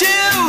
you.